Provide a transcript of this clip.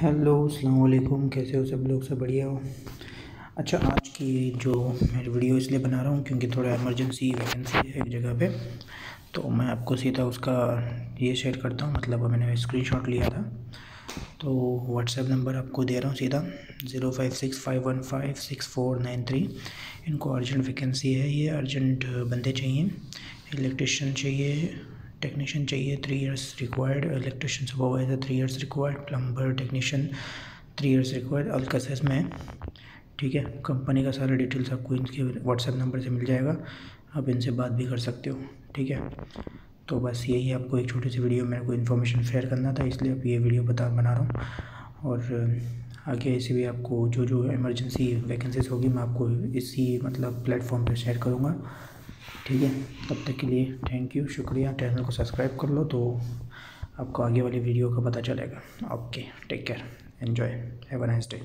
Hello अस्सलाम वालेकुम कैसे हो सब लोग? सब बढ़िया हो? अच्छा आज की जो मैं वीडियो इसलिए बना रहा हूँ क्योंकि थोड़ा इमरजेंसी वैकेंसी है एक जगह पे तो मैं आपको सीधा उसका ये शेयर करता हूँ। मतलब मैंने स्क्रीनशॉट लिया था। तो व्हाट्सएप नंबर आपको दे रहा हूँ सीधा zero five six five one five six four nine three इनको अर्जेंट वैकेंसी है, ये अर्जेंट बंदे चाहिए इलेक्ट्रिशियन चाहिए टेक्नीशियन चाहिए three years required electrician supervisor three years required plumber technician three years required अल्कसेस में। ठीक है कंपनी का सारा डिटेल्स आपको इनके व्हाट्सएप नंबर से मिल जाएगा, आप इनसे बात भी कर सकते हो। ठीक है तो बस यही आपको एक छोटी सी वीडियो मेरे को इन्फॉर्मेशन शेयर करना था, इसलिए अब ये वीडियो बता, बना रहा हूँ। और आगे ऐसे भी आपको जो जो इमरजेंसी वैकेंसीज होगी, मैं आपको इसी मतलब प्लेटफॉर्म पे शेयर करूँगा। ठीक है, तब तक के लिए थैंक यू शुक्रिया। चैनल को सब्सक्राइब कर लो तो आपको आगे वाली वीडियो का पता चलेगा। Okay take care enjoy have a nice day